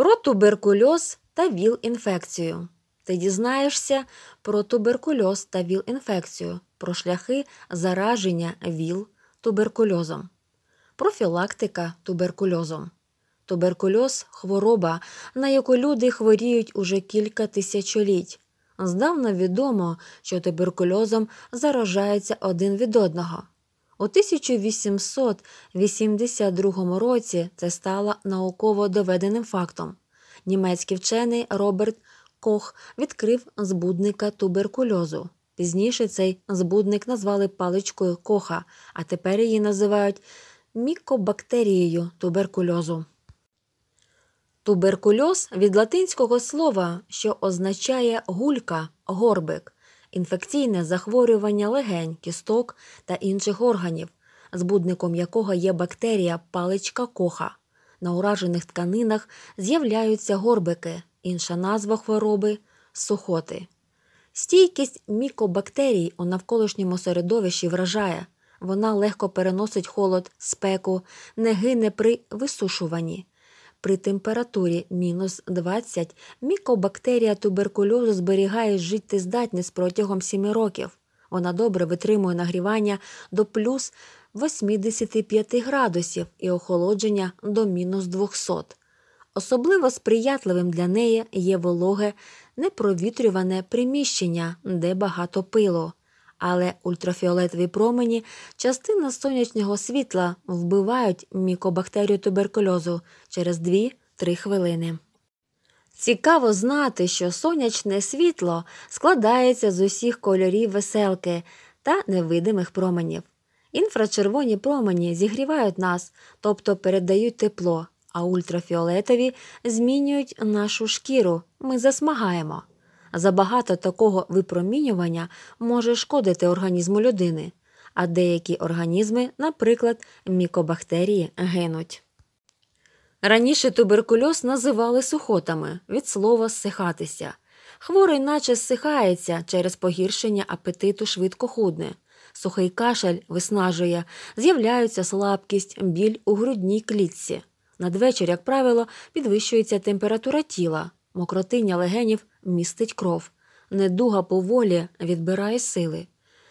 Про туберкульоз та ВІЛ-інфекцію. Ти дізнаєшся про туберкульоз та ВІЛ-інфекцію, про шляхи зараження ВІЛ туберкульозом, профілактика туберкульозом. Туберкульоз хвороба, на яку люди хворіють уже кілька тисячоліть. Здавна відомо, що туберкульозом заражаються один від одного. У 1882 році це стало науково доведеним фактом. Німецький вчений Роберт Кох відкрив збудника туберкульозу. Пізніше цей збудник назвали паличкою коха, а тепер її називають мікобактерією туберкульозу. Туберкульоз від латинського слова, що означає гулька, горбик, інфекційне захворювання легень, кісток та інших органів, збудником якого є бактерія паличка коха. На уражених тканинах з'являються горбики, інша назва хвороби сухоти. Стійкість мікобактерій у навколишньому середовищі вражає, вона легко переносить холод, спеку, не гине при висушуванні. При температурі мінус 20 мікобактерія туберкульозу зберігає життєздатність протягом 7 років. Вона добре витримує нагрівання до плюс 85 градусів і охолодження до мінус 200. Особливо сприятливим для неї є вологе, непровітрюване приміщення, де багато пилу. Але ультрафіолетові промені частина сонячного світла вбивають мікобактерію туберкульозу через 2-3 хвилини. Цікаво знати, що сонячне світло складається з усіх кольорів веселки та невидимих променів. Інфрачервоні промені зігрівають нас, тобто передають тепло, а ультрафіолетові змінюють нашу шкіру, ми засмагаємо. Забагато такого випромінювання може шкодити організму людини, а деякі організми, наприклад, мікобактерії, гинуть. Раніше туберкульоз називали сухотами від слова ссихатися. Хворий наче ссихається через погіршення апетиту швидко худне. Сухий кашель виснажує, з'являється слабкість, біль у грудній клітці. Надвечір, як правило, підвищується температура тіла, мокротиння легенів містить кров, недуга поволі відбирає сили.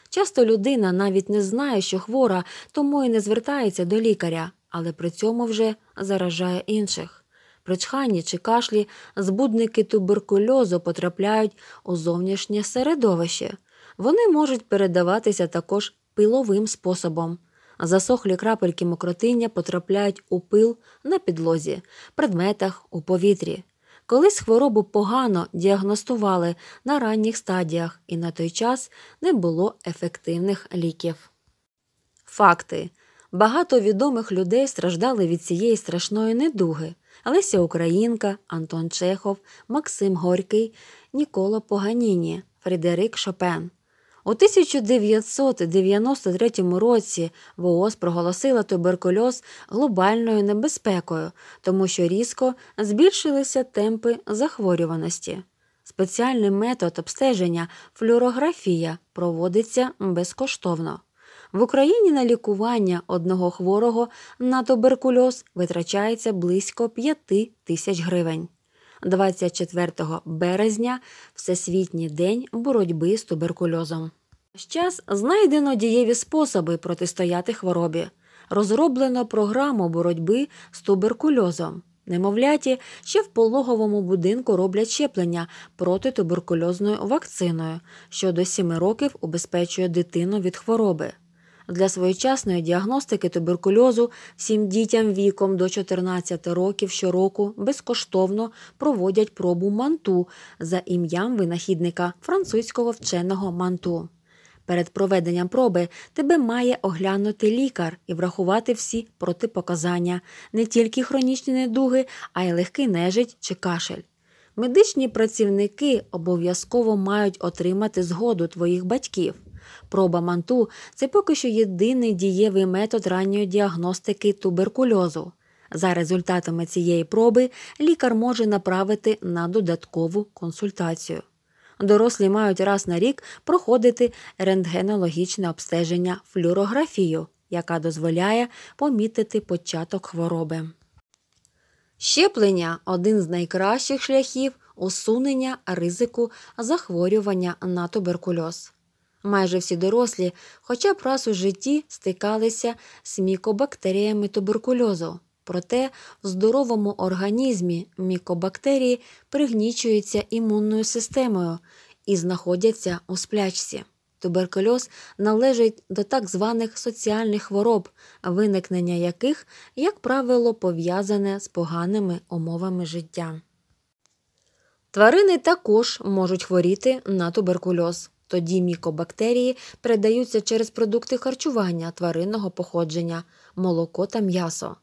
Часто людина навіть не знає, що хвора, тому і не звертається до лікаря, але при цьому вже заражає інших. При чханні чи кашлі збудники туберкульозу потрапляють у зовнішнє середовище. Вони можуть передаватися також пиловим способом. Засохлі крапельки мокротиння потрапляють у пил на підлозі, предметах, у повітрі. Колись хворобу погано діагностували на ранніх стадіях, і на той час не було ефективних ліків. Факти багато відомих людей страждали від цієї страшної недуги. Леся Українка, Антон Чехов, Максим Горький, Нікола Поганіні, Фредерик Шопен. У 1993 році ВООЗ проголосила туберкульоз глобальною небезпекою, тому що різко збільшилися темпи захворюваності. Спеціальний метод обстеження флюорографія проводиться безкоштовно. В Україні на лікування одного хворого на туберкульоз витрачається близько 5 тисяч гривень. 24 березня Всесвітній день боротьби з туберкульозом. Час знайдено дієві способи протистояти хворобі. Розроблено програму боротьби з туберкульозом. Немовляті ще в пологовому будинку роблять щеплення проти туберкульозною вакциною, що до 7 років убезпечує дитину від хвороби. Для своєчасної діагностики туберкульозу всім дітям віком до 14 років щороку безкоштовно проводять пробу манту за ім'ям винахідника французького вченого манту. Перед проведенням проби тебе має оглянути лікар і врахувати всі протипоказання, не тільки хронічні недуги, а й легкий нежить чи кашель. Медичні працівники обов'язково мають отримати згоду твоїх батьків. Проба манту це поки що єдиний дієвий метод ранньої діагностики туберкульозу. За результатами цієї проби лікар може направити на додаткову консультацію. Дорослі мають раз на рік проходити рентгенологічне обстеження флюорографію, яка дозволяє помітити початок хвороби. Щеплення один з найкращих шляхів усунення ризику захворювання на туберкульоз. Майже всі дорослі, хоча б раз у житті стикалися з мікобактеріями туберкульозу. Проте в здоровому організмі мікобактерії пригнічуються імунною системою і знаходяться у сплячці. Туберкульоз належить до так званих соціальних хвороб, виникнення яких, як правило, пов'язане з поганими умовами життя. Тварини також можуть хворіти на туберкульоз. Тоді мікобактерії передаються через продукти харчування тваринного походження, молоко та м'ясо.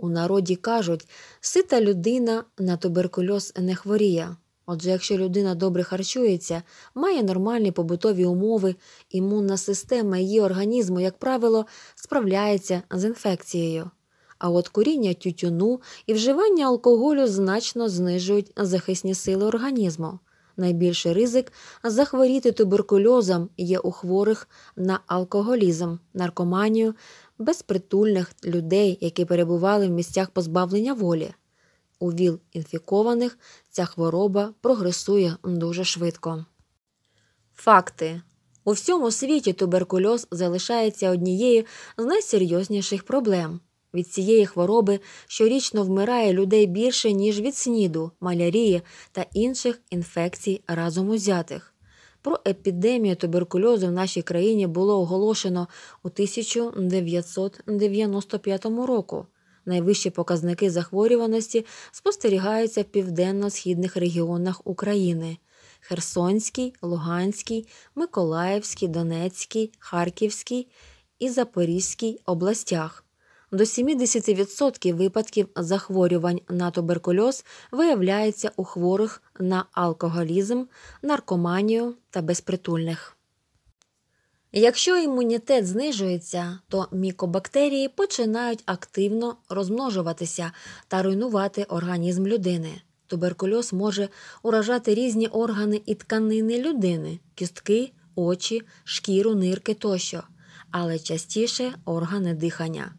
У народі кажуть, сита людина на туберкульоз не хворіє. Отже, якщо людина добре харчується, має нормальні побутові умови, імунна система її організму, як правило, справляється з інфекцією. А от куріння тютюну і вживання алкоголю значно знижують захисні сили організму. Найбільший ризик захворіти туберкульозом є у хворих на алкоголізм, наркоманію, безпритульних людей, які перебували в місцях позбавлення волі. У ВІЛ інфікованих ця хвороба прогресує дуже швидко. Факти у всьому світі туберкульоз залишається однією з найсерйозніших проблем. Від цієї хвороби щорічно вмирає людей більше, ніж від сніду, малярії та інших інфекцій разом узятих. Про епідемію туберкульозу в нашій країні було оголошено у 1995 року. Найвищі показники захворюваності спостерігаються в південно-східних регіонах України Херсонській, Луганській, Миколаївській, Донецькій, Харківській і Запорізькій областях. До 70% випадків захворювань на туберкульоз виявляється у хворих на алкоголізм, наркоманію та безпритульних. Якщо імунітет знижується, то мікобактерії починають активно розмножуватися та руйнувати організм людини. Туберкульоз може уражати різні органи і тканини людини кістки, очі, шкіру, нирки тощо, але частіше органи дихання.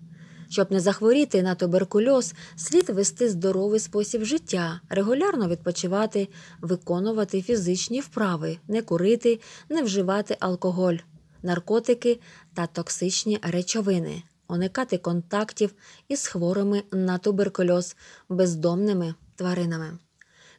Щоб не захворіти на туберкульоз, слід вести здоровий спосіб життя, регулярно відпочивати, виконувати фізичні вправи, не курити, не вживати алкоголь, наркотики та токсичні речовини, уникати контактів із хворими на туберкульоз бездомними тваринами.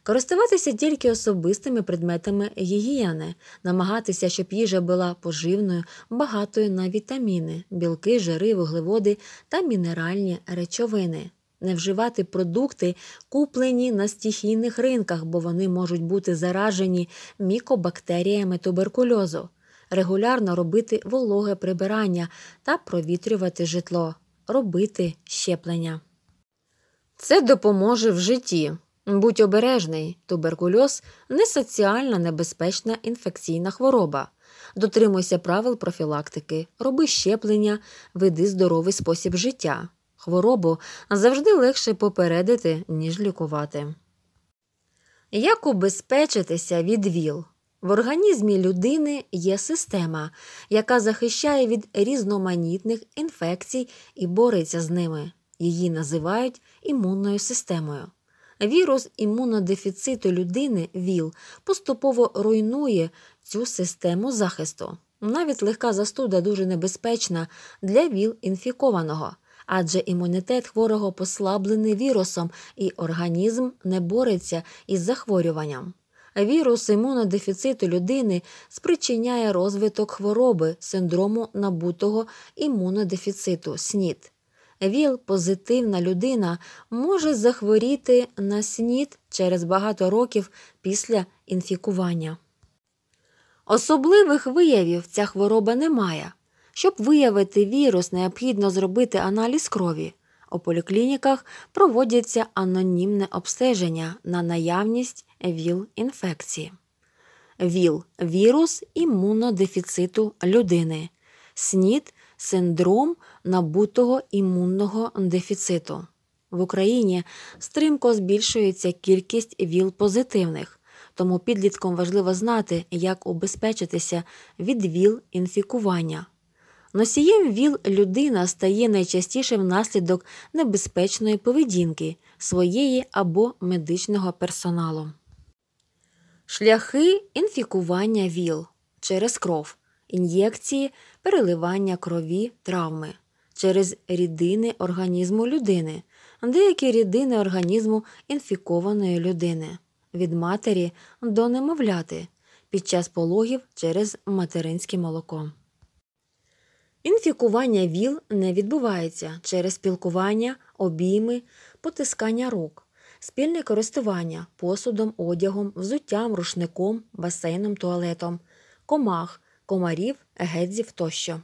Користуватися тільки особистими предметами гігієни, намагатися, щоб їжа була поживною, багатою на вітаміни, білки, жири, вуглеводи та мінеральні речовини, не вживати продукти, куплені на стихійних ринках, бо вони можуть бути заражені мікобактеріями туберкульозу, регулярно робити вологе прибирання та провітрювати житло, робити щеплення. Це допоможе в житті. Будь обережний, туберкульоз не соціальна небезпечна інфекційна хвороба. Дотримуйся правил профілактики, роби щеплення, веди здоровий спосіб життя. Хворобу завжди легше попередити, ніж лікувати. Як убезпечитися від ВІЛ? В організмі людини є система, яка захищає від різноманітних інфекцій і бореться з ними. Її називають імунною системою. Вірус імунодефіциту людини ВІЛ поступово руйнує цю систему захисту. Навіть легка застуда дуже небезпечна для ВІЛ інфікованого, адже імунітет хворого послаблений вірусом і організм не бореться із захворюванням. Вірус імунодефіциту людини спричиняє розвиток хвороби синдрому набутого імунодефіциту СНІД. ВІЛ позитивна людина може захворіти на СНІД через багато років після інфікування. Особливих виявів ця хвороба не має. Щоб виявити вірус, необхідно зробити аналіз крові. У поліклініках проводяться анонімне обстеження на наявність ВІЛ-інфекції. ВІЛ вірус імунодефіциту людини. СНІД синдром набутого імунного дефіциту. В Україні стрімко збільшується кількість ВІЛ-позитивних, тому підліткам важливо знати, як убезпечитися від ВІЛ-інфікування. Носієм ВІЛ людина стає найчастіше внаслідок небезпечної поведінки, своєї або медичного персоналу. Шляхи інфікування ВІЛ через кров, ін'єкції, переливання крові, травми, через рідини організму людини, деякі рідини організму інфікованої людини, від матері до немовляти, під час пологів через материнське молоко. Інфікування ВІЛ не відбувається через спілкування, обійми, потискання рук, спільне користування посудом, одягом, взуттям, рушником, басейном, туалетом, комах, комарів, гедзів тощо.